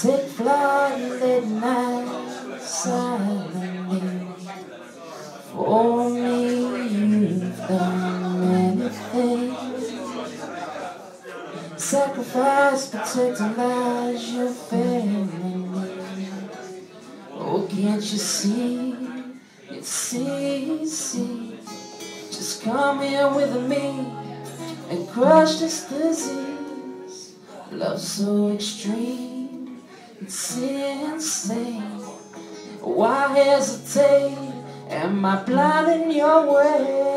Take flight late night silently. For me, you've done many things. Sacrifice, protect, and lies your family. Oh, can't you see? It's easy. Just come here with me and crush this disease. Love so extreme, it's insane. Why hesitate? Am I blind in your way?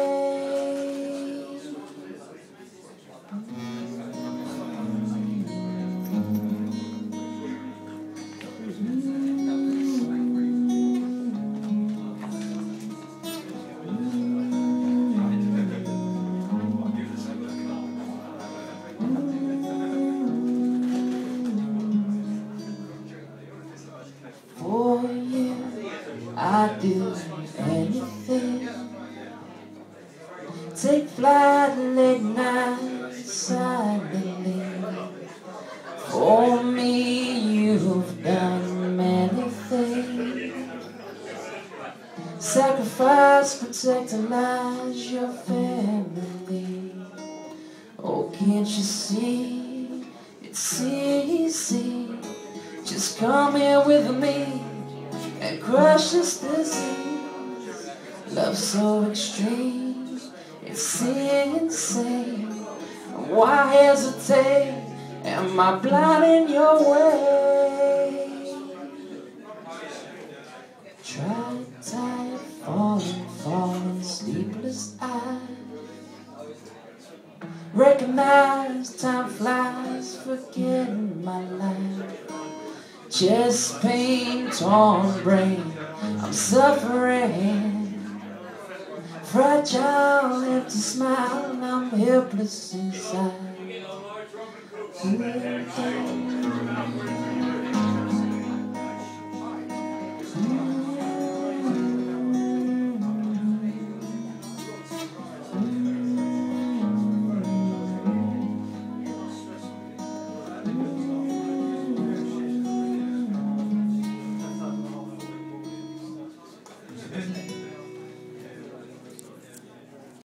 I'd do anything. Take flight late night silently. For me, you've done many things. Sacrifice, protect, and your family. Oh, can't you see? It's easy. Just come here with me and crush this disease. Love so extreme, it's insane. Why hesitate? Am I blind in your way? Try tired, falling, falling, sleepless eyes. Recognize time flies, forgetting my life. Chest pain, torn brain, I'm suffering. Fragile, empty smile, I'm helpless inside.